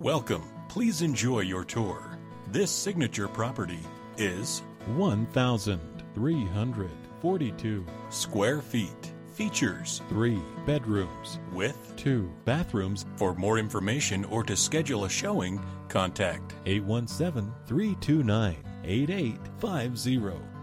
Welcome. Please enjoy your tour. This signature property is 1,342 square feet. Features three bedrooms with two bathrooms For more information or to schedule a showing, contact 817 329 8850